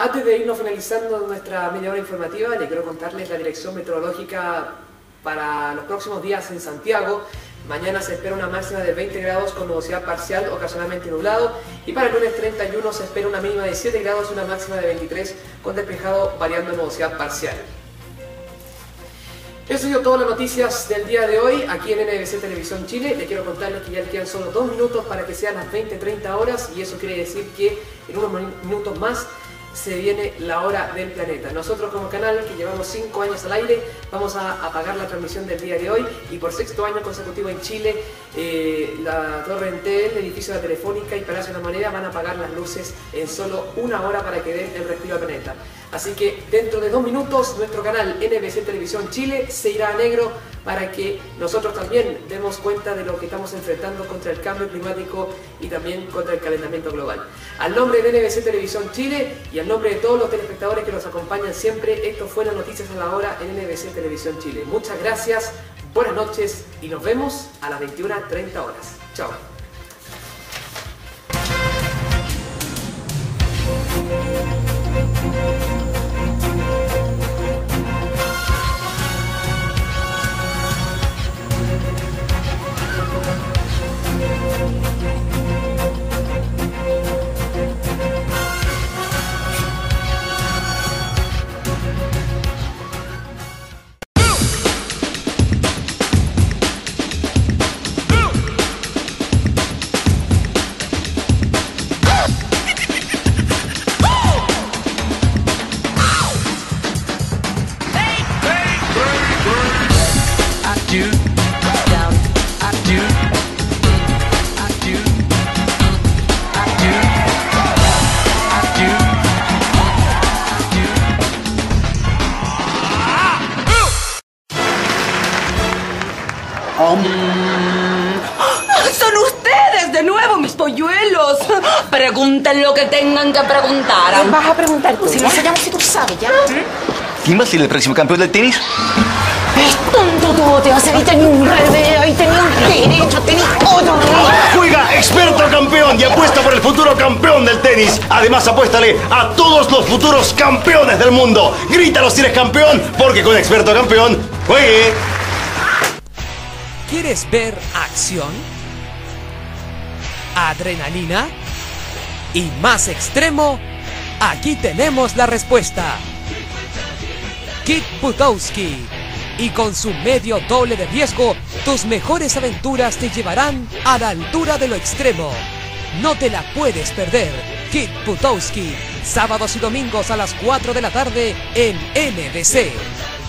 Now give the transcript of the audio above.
Antes de irnos finalizando nuestra media hora informativa, le quiero contarles la dirección meteorológica para los próximos días en Santiago. Mañana se espera una máxima de 20 grados con nubosidad parcial, ocasionalmente nublado. Y para el lunes 31 se espera una mínima de 7 grados y una máxima de 23 con despejado variando nubosidad parcial. Eso ha sido todas las noticias del día de hoy aquí en NBC Televisión Chile. Le quiero contarles que ya le quedan solo dos minutos para que sean las 20-30 horas y eso quiere decir que en unos minutos más se viene la hora del planeta. Nosotros como canal, que llevamos 5 años al aire, vamos a apagar la transmisión del día de hoy y por sexto año consecutivo en Chile, eh, la Torre Entel, el edificio de la Telefónica y Palacio de la Moneda van a apagar las luces en solo una hora para que den el respiro al planeta. Así que dentro de dos minutos nuestro canal NBC Televisión Chile se irá a negro para que nosotros también demos cuenta de lo que estamos enfrentando contra el cambio climático y también contra el calentamiento global. Al nombre de NBC Televisión Chile y al nombre de todos los telespectadores que nos acompañan siempre, esto fue las noticias a la hora en NBC Televisión Chile. Muchas gracias, buenas noches y nos vemos a las 21.30 horas. Chao. ¡Son ustedes de nuevo, mis polluelos! Pregunten lo que tengan que preguntar. Vas a preguntar tú. Si no se llama si tú sabes, ¿ya? ¿Quién va a ser el próximo campeón del tenis? Es tonto tú, te vas a evitar un revés, ahí tenía un derecho, tenía otro. Juega experto campeón y apuesta por el futuro campeón del tenis. Además, apuéstale a todos los futuros campeones del mundo. Grítalo si eres campeón, porque con experto campeón, juegue. ¿Quieres ver acción? ¿Adrenalina? ¿Y más extremo? Aquí tenemos la respuesta. Kit Butowski. Y con su medio doble de riesgo, tus mejores aventuras te llevarán a la altura de lo extremo. No te la puedes perder. Kit Butowski. Sábados y domingos a las 4 de la tarde en NBC.